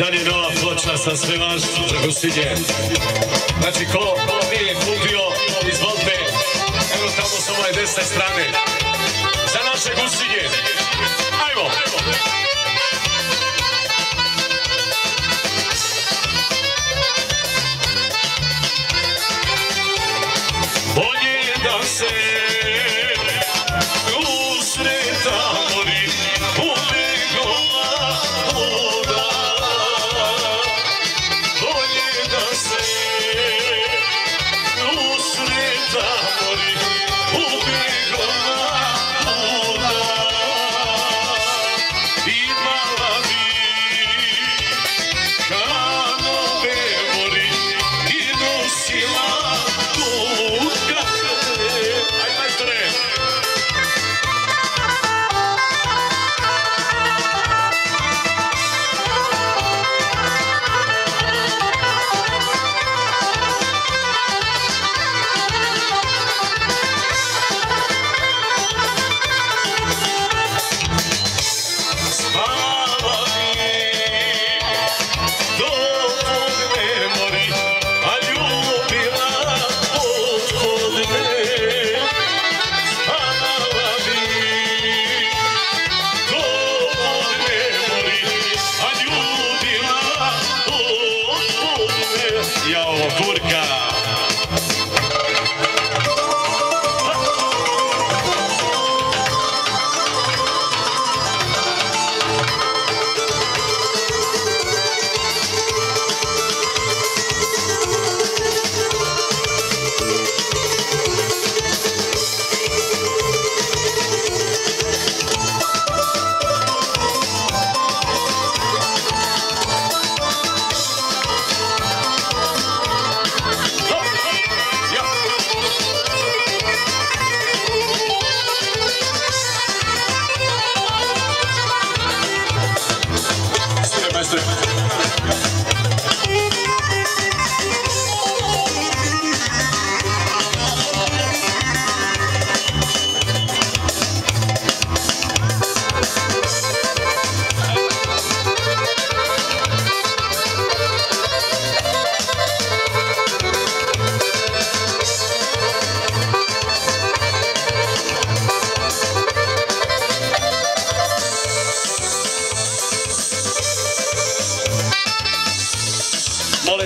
doesn't know. Ploča sa sve važno za gostinje. Znači, ko, ko nije kupio, izvolite, evo tamo s ove desne strane. Za naše gostinje.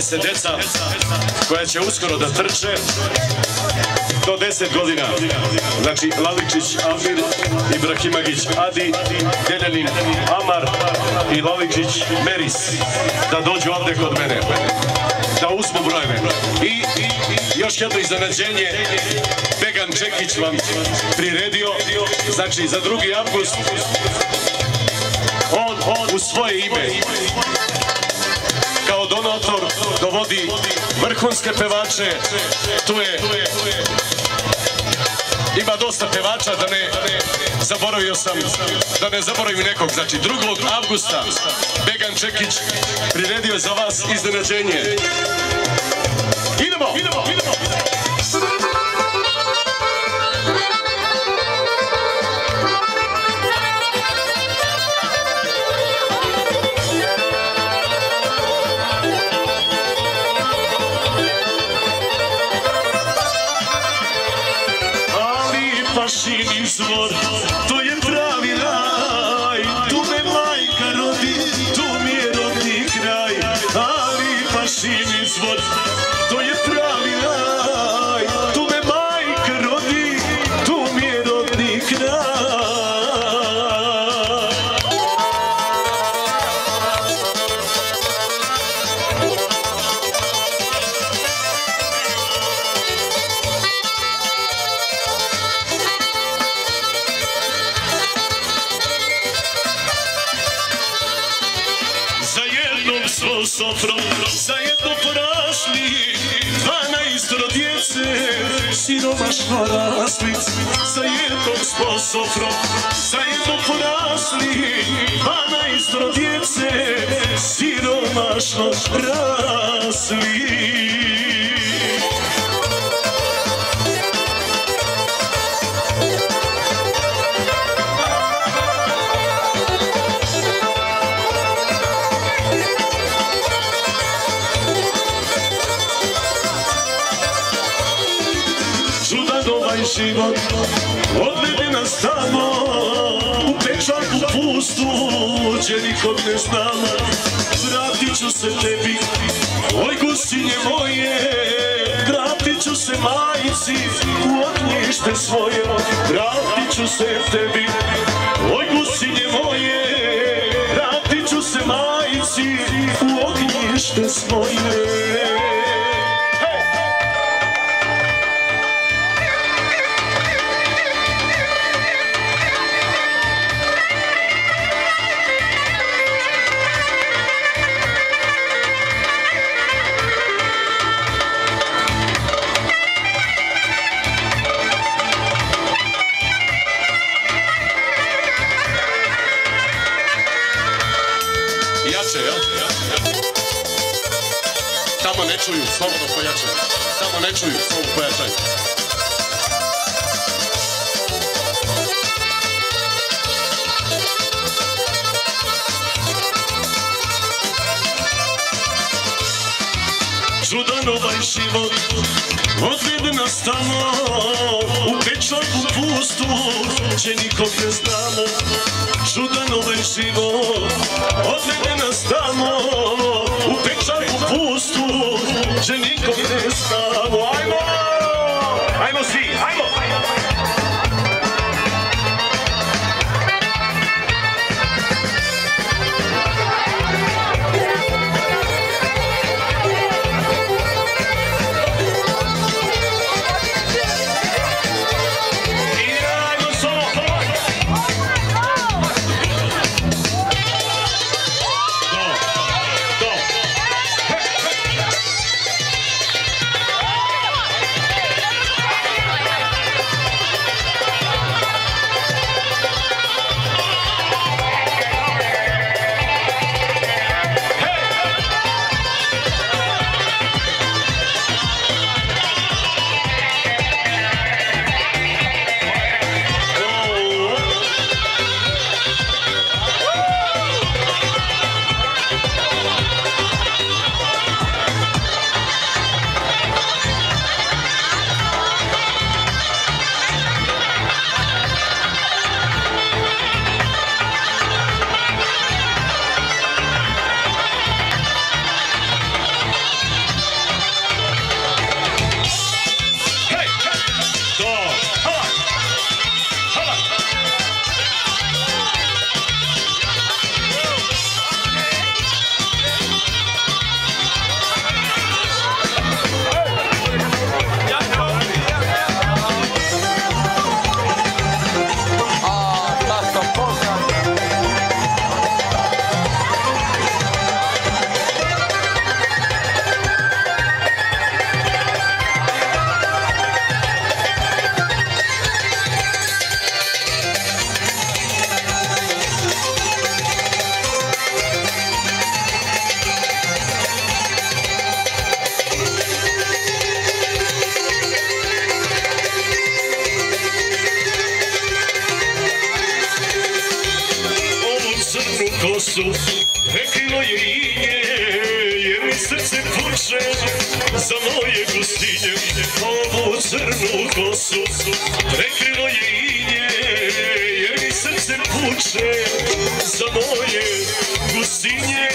Se deca koja će uskoro da trče do 10 godina. Znači Lavičić Amir, Ibrahimagić Adi, Deljanin Amar i Lavičić Meris da dođu ovde kod mene. Da uzmu brojeve. I, još jedno iznenađenje. Began Čekić vam priredio. Znači za 2. avgust on u svoje ime kao donator dovodi vrhunske pevače. Tu je ima dosta pevača da ne zaboravio sam da ne zaboravim nekog. Znači 2. avgusta Began Čekić priredio za vas iznenađenje. Idemo, idemo, idemo. Sofrom, za jedno porašli, dvanaestoro djece, siromašno rasli. Za jednom smo sofrom, za jedno porasli, dvanaestoro djece, siromašno rasli. Život. Odvedi nas tamo U pečaku pustu Gdje nikog ne znamo Vratit ću se tebi Oj gusinje moje. Vratit ću se majici U ognjište svoje. Vratit ću se tebi Oj gusinje moje. Vratit ću se majici U ognjište svoje ne čuju, slobodno pojačaj. Čudan ovaj život Odvede nas tamo U pečaku pustu Gdje nikog ne znamo Čudan ovaj život Odvede nas tamo U pečaku pustu Gdje nikog ne znamo kosu Peklo je inje Jer mi srce puče Za moje gustinje Ovu crnu kosu Prekrilo je inje Jer mi srce puče Za moje gustinje